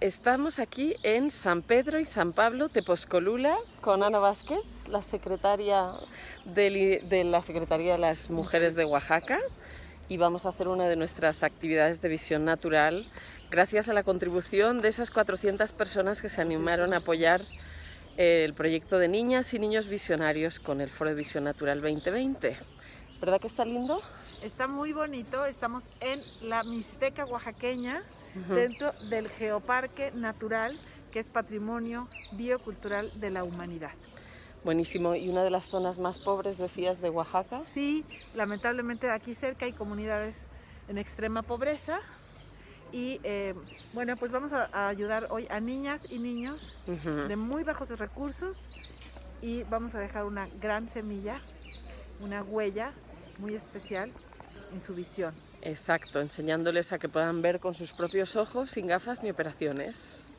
Estamos aquí en San Pedro y San Pablo, Teposcolula, con Ana Vázquez, la secretaria de, la Secretaría de las Mujeres de Oaxaca, y vamos a hacer una de nuestras actividades de visión natural gracias a la contribución de esas 400 personas que se animaron a apoyar el proyecto de niñas y niños visionarios con el Foro de Visión Natural 2020. ¿Verdad que está lindo? Está muy bonito, estamos en la Mixteca oaxaqueña, dentro del Geoparque Natural, que es Patrimonio Biocultural de la Humanidad. Buenísimo. ¿Y una de las zonas más pobres, decías, de Oaxaca? Sí, lamentablemente aquí cerca hay comunidades en extrema pobreza. Y eh, bueno, pues vamos a, ayudar hoy a niñas y niños de muy bajos recursos y vamos a dejar una gran semilla, una huella muy especial en su visión. Exacto, enseñándoles a que puedan ver con sus propios ojos sin gafas ni operaciones.